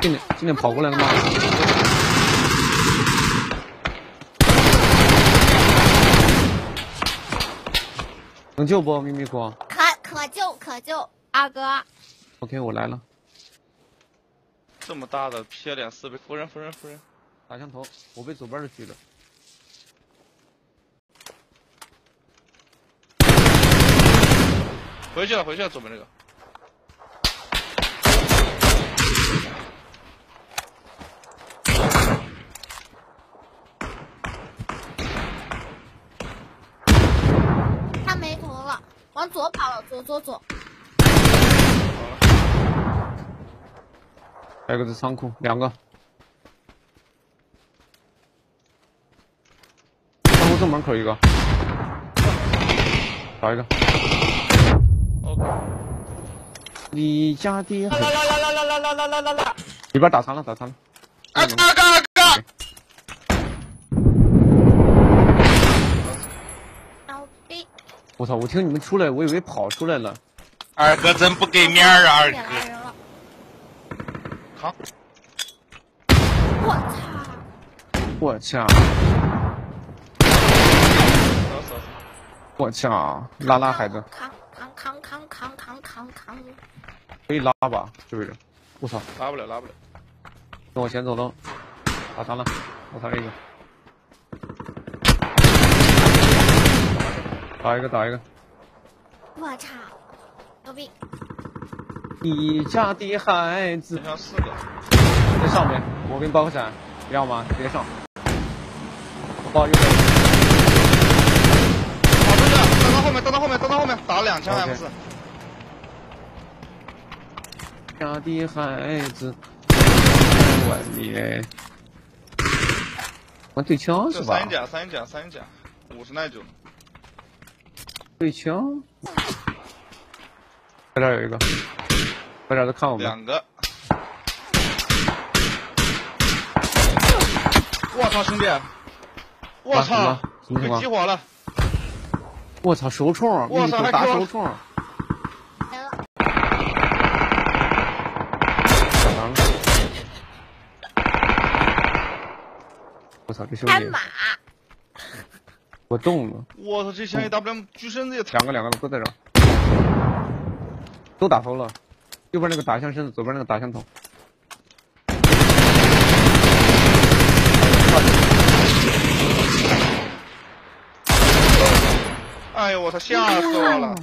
今天今天跑过来了吗？能救不，咪咪哭可可救可救，二哥，？OK，我来了，这么大的撇脸四倍，夫人夫人夫人，打枪头，我被左边的狙了。回去了回去了，左边这个。他没头了，往左跑了，左左左，还有个在仓库，两个。仓库正门口一个，打一个。OK，你家的啦啦啦啦啦啦啦啦啦啦啦！里边打残了，打残了。啊嘎嘎嘎！牛逼！我操！我听你们出来，我以为跑出来了。二哥真不给面儿啊，二哥。人了，扛，我操！我操！我操！拉拉孩子，扛扛扛扛扛扛扛扛！可以拉吧？这位置。我操！拉不了拉不了。那我先走了，打残了，我操这个。打一个，打一个。我操！牛逼！你家的孩子剩下四个，在上面，我给你包个闪，要吗？直接上。我包右边。跑出去了，等到后面，等到后面，等到后面，打了两枪 OK M 四。家的孩子，我你，玩对枪是吧这三？甲，三甲，三甲，五十耐久。对枪。这边有一个，这边在看我们。两个。我操，兄弟！我操啊什么，情被况激活了！我操，手冲！我操打手冲！我操，这兄弟斑马，，我动了，我操，这枪 AWM 狙身子也……两个两个都在这儿，都打头了，右边那个打向身子，左边那个打向头。哎呦，我操，吓死我了！